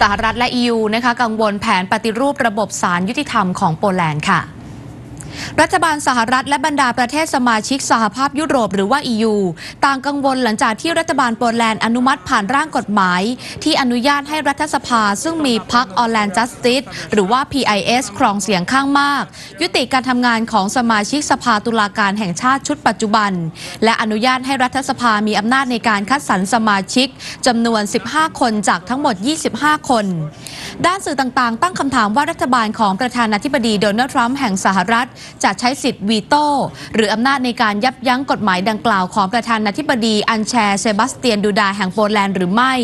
สหรัฐและ EU นะคะกังวลแผนปฏิรูประบบศาลยุติธรรมของโปแลนด์ค่ะ รัฐบาลสหรัฐและบรรดาประเทศสมาชิกสหภาพยุโรปหรือว่า EU ต่างกังวลหลังจากที่รัฐบาลโปแลนด์อนุมัติผ่านร่างกฎหมาย ที่อนุญาตให้รัฐสภาซึ่งมีพรรค Law and Justice หรือว่า PiS ครองเสียงข้างมาก ยุติการทำงานของสมาชิกสภาตุลาการแห่งชาติชุดปัจจุบัน และอนุญาตให้รัฐสภามีอำนาจในการคัดสรรสมาชิกจำนวน 15 คนจากทั้งหมด 25 คน ด้านสื่อต่างๆ ตั้งคำถามว่ารัฐบาลของประธานาธิบดีโดนัลด์ทรัมป์แห่งสหรัฐ จะใช้สิทธิ์วีโต้หรืออำนาจในการยับยั้งกฎหมายดังกล่าวของประธานาธิบดีอันด์แชย์เซบาสเตียนดูดาแห่งโปแลนด์หรือไม่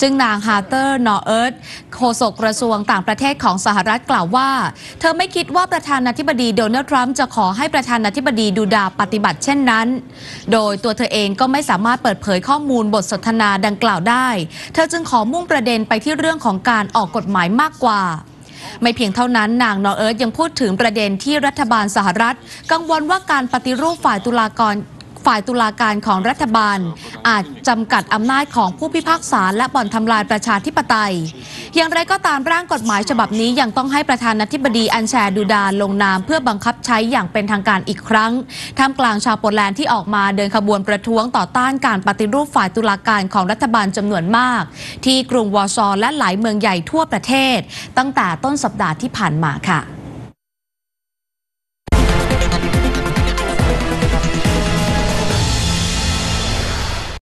ซึ่งนางฮาร์เตอร์นอร์เอิร์ธโฆษกกระทรวงต่างประเทศของสหรัฐกล่าวว่า เธอไม่คิดว่าประธานาธิบดีโดนัลด์ทรัมป์จะขอให้ประธานาธิบดีดูดาปฏิบัติเช่นนั้น โดยตัวเธอเองก็ไม่สามารถเปิดเผยข้อมูลบทสนทนาดังกล่าวได้ เธอจึงขอมุ่งประเด็นไปที่เรื่องของการออกกฎหมายมากกว่า ไม่เพียงเท่านั้นนางนอเอิร์ธยังพูดถึงประเด็นที่รัฐบาลสหรัฐ กังวลว่าการปฏิรูปฝ่ายตุลากรฝ่ายตุลาการของรัฐบาล อาจจำกัดอำนาจของผู้พิพากษาและบ่อนทำลายประชาธิปไตย อย่างไรก็ตามร่างกฎหมายฉบับนี้ยังต้องให้ประธานาธิบดีอันแชร์ดูดาลงนาม เพื่อบังคับใช้อย่างเป็นทางการอีกครั้งท่ามกลางชาวโปแลนด์ที่ออกมาเดินขบวนประท้วงต่อต้านการปฏิรูปฝ่ายตุลาการของรัฐบาลจำนวนมาก ที่กรุงวอร์ซอและหลายเมืองใหญ่ทั่วประเทศ ตั้งแต่ต้นสัปดาห์ที่ผ่านมาค่ะ